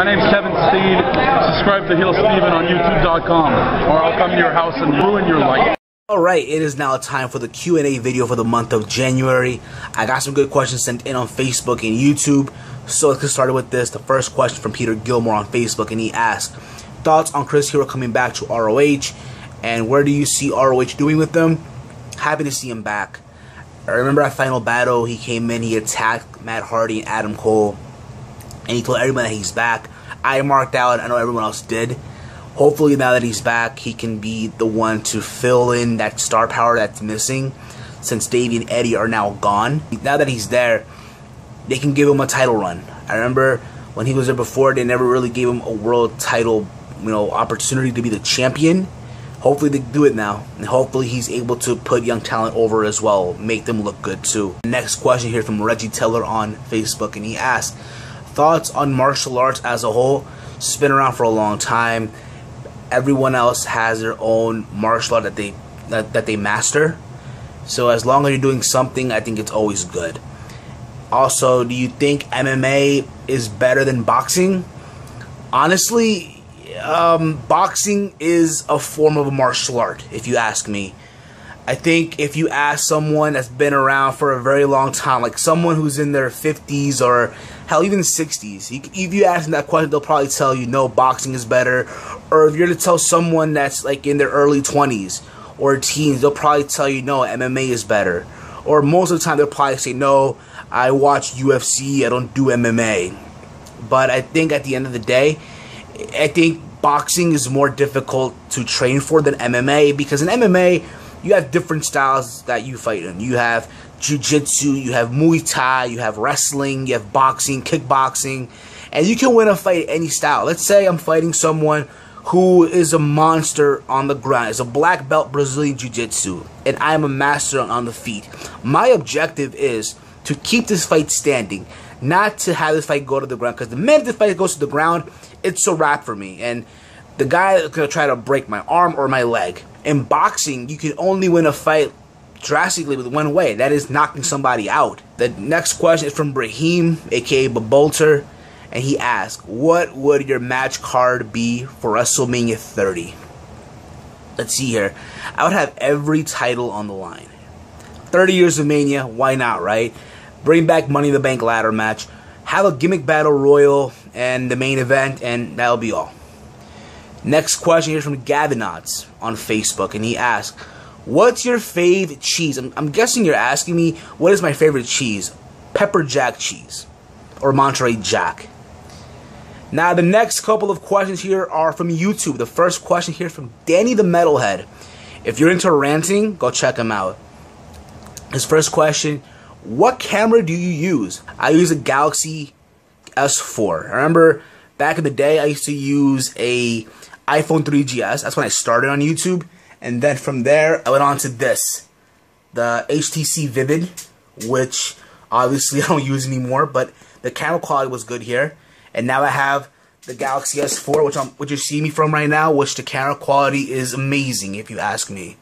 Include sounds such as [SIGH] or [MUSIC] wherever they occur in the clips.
My name's Kevin Steen. Subscribe to Heel Steven on YouTube.com, or I'll come to your house and ruin your life. Alright, it is now time for the Q&A video for the month of January. I got some good questions sent in on Facebook and YouTube. So let's get started with this. The first question from Peter Gilmore on Facebook, and he asked, Thoughts on Chris Hero coming back to ROH, and where do you see ROH doing with them? Happy to see him back. I remember at Final Battle, he came in, he attacked Matt Hardy and Adam Cole and he told everyone that he's back. I marked out, I know everyone else did. Hopefully, now that he's back, he can be the one to fill in that star power that's missing since Davey and Eddie are now gone. Now that he's there, they can give him a title run. I remember when he was there before, they never really gave him a world title, you know, opportunity to be the champion. Hopefully they do it now, and hopefully he's able to put young talent over as well, make them look good too. Next question here from Reggie Teller on Facebook, and he asked, thoughts on martial arts as a whole. It's been around for a long time. Everyone else has their own martial art that they that, that they master. So as long as you're doing something, I think it's always good. Also, do you think MMA is better than boxing? Honestly, um, boxing is a form of a martial art, if you ask me. I think if you ask someone that's been around for a very long time, like someone who's in their 50s or hell, even 60s, if you ask them that question, they'll probably tell you no, boxing is better. Or if you're to tell someone that's like in their early 20s or teens, they'll probably tell you no, MMA is better. Or most of the time, they'll probably say no, I watch UFC, I don't do MMA. But I think at the end of the day, I think boxing is more difficult to train for than MMA because in MMA, you have different styles that you fight in. You have jiu-jitsu, you have Muay Thai, you have wrestling, you have boxing, kickboxing, and you can win a fight any style. Let's say I'm fighting someone who is a monster on the ground, is a black belt Brazilian jiu-jitsu, and I am a master on the feet. My objective is to keep this fight standing, not to have this fight go to the ground, because the minute the fight goes to the ground, it's a wrap for me, and the guy is going to try to break my arm or my leg in boxing, you can only win a fight drastically with one way. That is knocking somebody out. The next question is from Brahim, aka Babolter, and he asks, "What would your match card be for WrestleMania 30?" Let's see here. I would have every title on the line. 30 years of Mania, why not, right? Bring back Money in the Bank ladder match, have a gimmick battle royal and the main event, and that'll be all. Next question here from Gavinotts on Facebook, and he asks, What's your fave cheese? I'm, I'm, guessing you're asking me, what is my favorite cheese? Pepper jack cheese or Monterey Jack. Now, the next couple of questions here are from YouTube. The first question here from Danny the Metalhead. If you're into ranting, go check him out. His first question What camera do you use? I use a Galaxy S4. I remember back in the day, I used to use a iPhone 3GS. That's when I started on YouTube. And then from there, I went on to this. The HTC Vivid, which obviously [LAUGHS] I don't use anymore, but the camera quality was good here. And now I have the Galaxy S4, which I'm which you see me from right now, which the camera quality is amazing if you ask me.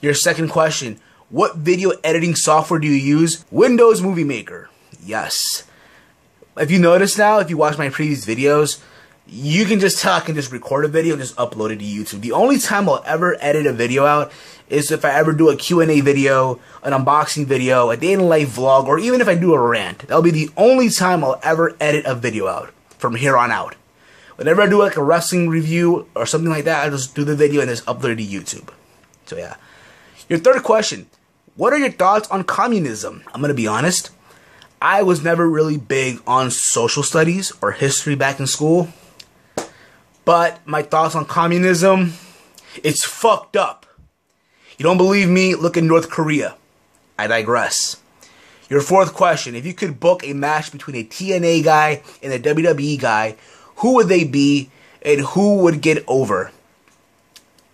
Your second question, what video editing software do you use? Windows Movie Maker. Yes. If you notice now, if you watch my previous videos, you can just I can just record a video and just upload it to YouTube. The only time I'll ever edit a video out is if I ever do a Q&A video, an unboxing video, a day in life vlog, or even if I do a rant. That'll be the only time I'll ever edit a video out from here on out. Whenever I do like a wrestling review or something like that, I just do the video and just upload it to YouTube. So yeah. Your third question. What are your thoughts on communism? I'm going to be honest. I was never really big on social studies or history back in school. But my thoughts on communism, it's fucked up. You don't believe me? Look at North Korea. I digress. Your fourth question if you could book a match between a TNA guy and a WWE guy, who would they be and who would get over?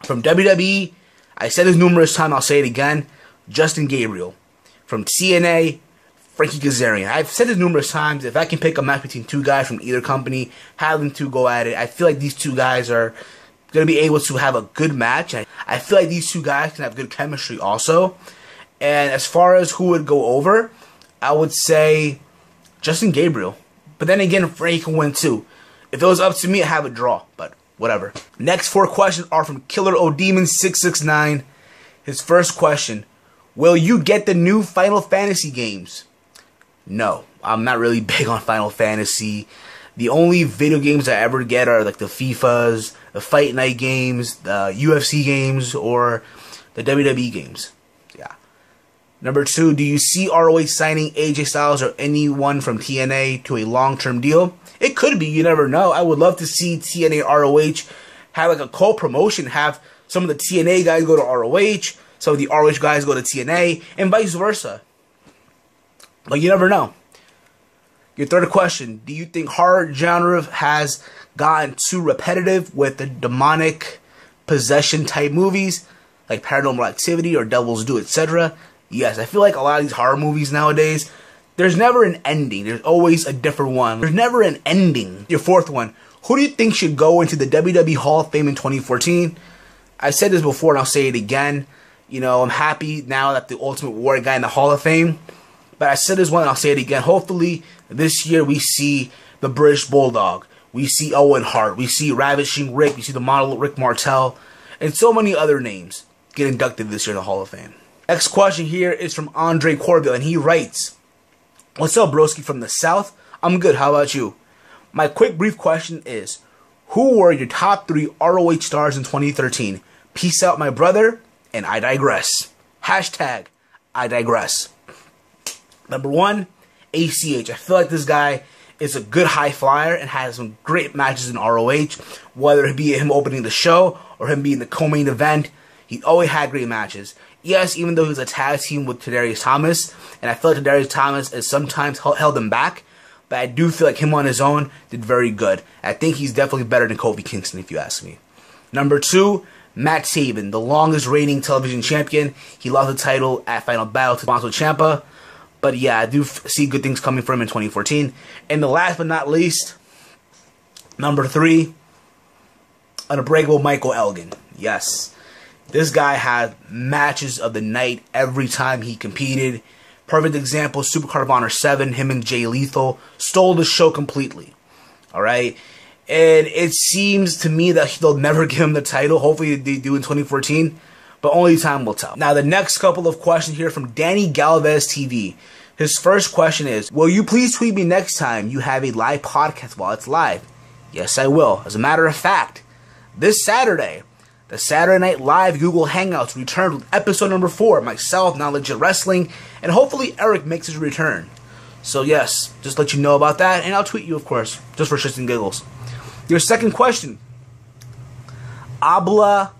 From WWE, I said this numerous times, I'll say it again Justin Gabriel. From TNA, Frankie Kazarian. I've said this numerous times. If I can pick a match between two guys from either company, have them two go at it. I feel like these two guys are going to be able to have a good match. I, I feel like these two guys can have good chemistry also. And as far as who would go over, I would say Justin Gabriel. But then again, Frankie can win too. If it was up to me, I'd have a draw, but whatever. Next four questions are from Killer O'Demon 669. His first question Will you get the new Final Fantasy games? No, I'm not really [LAUGHS] big on Final Fantasy. The only video games I ever get are like the FIFAs, the Fight Night games, the UFC games, or the WWE games. Yeah. Number two, do you see ROH signing AJ Styles or anyone from TNA to a long term deal? It could be, you never know. I would love to see TNA ROH have like a co promotion, have some of the TNA guys go to ROH, some of the ROH guys go to TNA, and vice versa. But you never know. Your third question Do you think horror genre has gotten too repetitive with the demonic possession type movies like Paranormal Activity or Devil's Due, etc.? Yes, I feel like a lot of these horror movies nowadays, there's never an ending. There's always a different one. There's never an ending. Your fourth one Who do you think should go into the WWE Hall of Fame in 2014? I said this before and I'll say it again. You know, I'm happy now that the Ultimate Warrior guy in the Hall of Fame. But I said this one I'll say it again. Hopefully, this year we see the British Bulldog. We see Owen Hart. We see Ravishing Rick. We see the model Rick Martel. And so many other names get inducted this year in the Hall of Fame. Next question here is from Andre Corbell, and he writes, What's up, broski from the South? I'm good. How about you? My quick, brief question is Who were your top three ROH stars in 2013? Peace out, my brother, and I digress. Hashtag I digress. Number one, ACH. I feel like this guy is a good high flyer and has some great matches in ROH, whether it be him opening the show or him being the co-main event. He always had great matches. Yes, even though he was a tag team with Tadarius Thomas, and I feel like Tadarius Thomas has sometimes held him back, but I do feel like him on his own did very good. I think he's definitely better than Kofi Kingston, if you ask me. Number two, Matt Taven, the longest reigning television champion. He lost the title at Final Battle to Tommaso Ciampa. But yeah, I do f- see good things coming from him in 2014. And the last but not least, number three, unbreakable Michael Elgin. Yes, this guy had matches of the night every time he competed. Perfect example, Supercard of Honor 7, him and Jay Lethal stole the show completely. Alright? And it seems to me that they'll never [LAUGHS] give him the title. Hopefully they do in 2014 but only time will tell. Now, the next couple of questions here from Danny Galvez TV. His first question is Will you please tweet me next time you have a live podcast while it's live? Yes, I will. As a matter of fact, this Saturday, the Saturday Night Live Google Hangouts returned with episode number four. Myself, Knowledge of Wrestling, and hopefully Eric makes his return. So, yes, just let you know about that, and I'll tweet you, of course, just for shits and giggles. Your second question Abla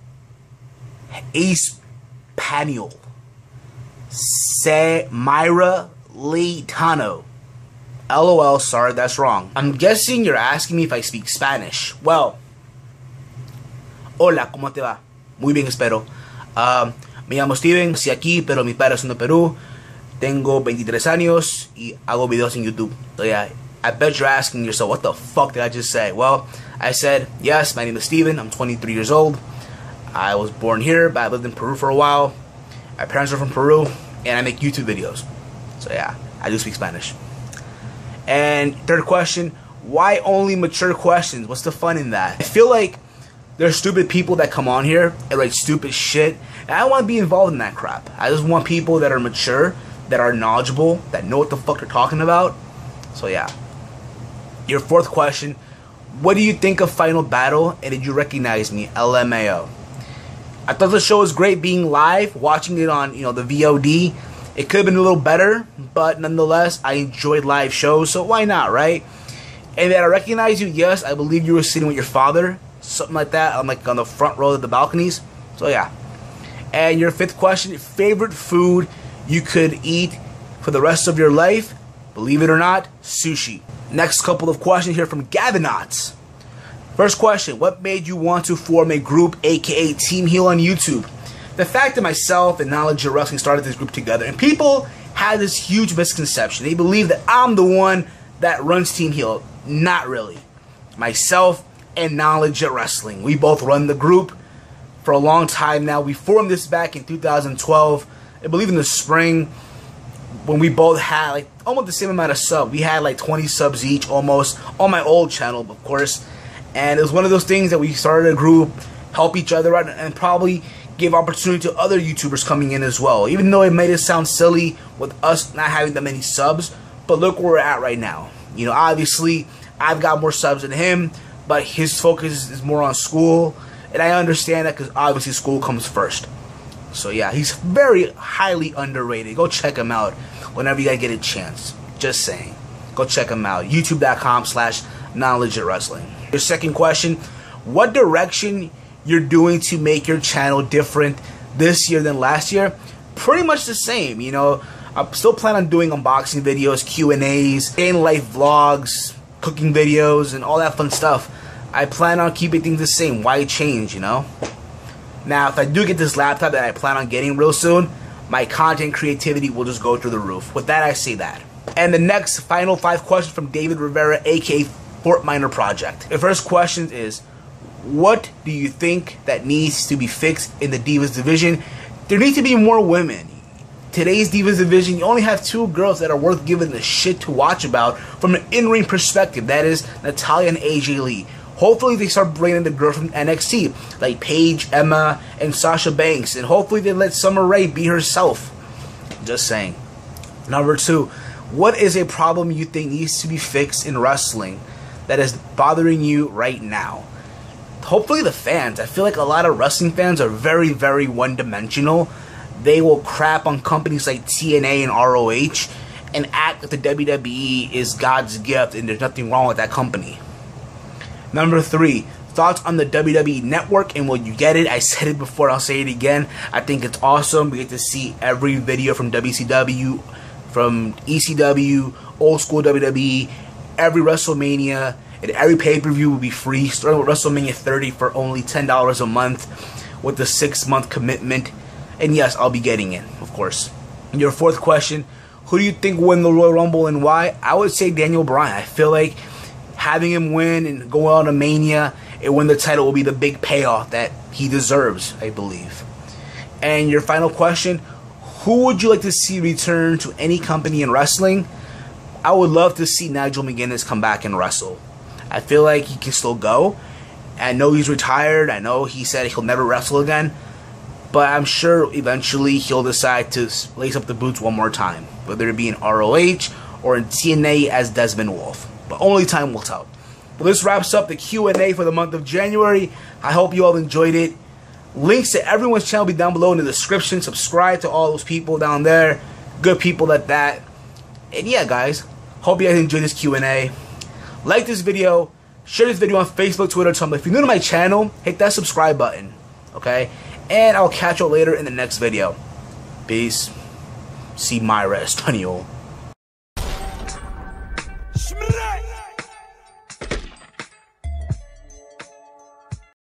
Espaniol. Se Myra Leitano. LOL, sorry, that's wrong. I'm guessing you're asking me if I speak Spanish. Well, hola, ¿cómo te va? Muy bien, espero. Uh, me llamo Steven, nací aquí, pero mis padres son de Perú. Tengo 23 años y hago videos en YouTube. So yeah, I bet you're asking yourself, what the fuck did I just say? Well, I said, yes, my name is Steven. I'm 23 years old. I was born here, but I lived in Peru for a while. My parents are from Peru, and I make YouTube videos. So yeah, I do speak Spanish. And third question, why only mature questions? What's the fun in that? I feel like there's stupid people that come on here and write stupid shit, and I don't want to be involved in that crap. I just want people that are mature, that are knowledgeable, that know what the fuck they're talking about. So yeah. Your fourth question, what do you think of Final Battle, and did you recognize me? LMAO. I thought the show was great being live, watching it on, you know, the VOD. It could have been a little better, but nonetheless, I enjoyed live shows, so why not, right? And that I recognize you, yes, I believe you were sitting with your father, something like that. I'm like on the front row of the balconies. So yeah. And your fifth question, favorite food you could eat for the rest of your life? Believe it or not, sushi. Next couple of questions here from Gavinotts. First question What made you want to form a group, aka Team Heel, on YouTube? The fact that myself and Knowledge of Wrestling started this group together, and people had this huge misconception. They believe that I'm the one that runs Team Heel. Not really. Myself and Knowledge of Wrestling. We both run the group for a long time now. We formed this back in 2012. I believe in the spring. when we both had like almost the same amount of sub. We had like 20 subs each almost on my old channel, of course. And it was one of those things that we started a group, help each other out, and probably give opportunity to other YouTubers coming in as well. Even though it made it sound silly with us not having that many subs, but look where we're at right now. You know, obviously, I've got more subs than him, but his focus is more on school, and I understand that because obviously school comes first. So yeah, he's very highly underrated. Go check him out whenever you guys get a chance. Just saying. Go check him out. YouTube.com slash non-legit wrestling. Your second question, what direction you're doing to make your channel different this year than last year? Pretty much the same, you know. I still plan on doing unboxing videos, Q&As, in-life vlogs, cooking videos, and all that fun stuff. I plan on keeping things the same. Why change, you know? Now, if I do get this laptop that I plan on getting real soon, my content creativity will just go through the roof. With that, I say that. And the next final five questions from David Rivera, aka Fort Minor Project. The first question is, what do you think that needs to be fixed in the Divas division? There need to be more women. Today's Divas division, you only have two girls that are worth giving the shit to watch about from an in-ring perspective. That is Natalya and AJ Lee. Hopefully they start bringing the girls from NXT, like Paige, Emma, and Sasha Banks, and hopefully they let Summer Rae be herself. Just saying. Number two, what is a problem you think needs to be fixed in wrestling that is bothering you right now? Hopefully the fans. I feel like a lot of wrestling fans are very, very one-dimensional. They will crap on companies like TNA and ROH and act like the WWE is God's gift and there's nothing wrong with that company. Number three, thoughts on the WWE Network and will you get it? I said it before, I'll say it again. I think it's awesome. We get to see every video from WCW, from ECW, old school WWE, every WrestleMania, and every pay per view will be free. Starting with WrestleMania 30 for only $10 a month with a six month commitment. And yes, I'll be getting it, of course. Your fourth question Who do you think will win the Royal Rumble and why? I would say Daniel Bryan. I feel like having him win and go on to Mania and win the title will be the big payoff that he deserves, I believe. And your final question Who would you like to see return to any company in wrestling? I would love to see Nigel McGuinness come back and wrestle. I feel like he can still go. I know he's retired. I know he said he'll never wrestle again. But I'm sure eventually he'll decide to lace up the boots one more time, whether it be in ROH or in TNA as Desmond Wolfe but only time will tell. Well, this wraps up the Q&A for the month of January. I hope you all enjoyed it. Links to everyone's channel will be down below in the description. Subscribe to all those people down there. Good people at that. And yeah, guys. Hope you guys enjoyed this Q&A. Like this video. Share this video on Facebook, Twitter, Tumblr. If you're new to my channel, hit that subscribe button. Okay? And I'll catch you later in the next video. Peace. See Myra Espanol. Schmrack!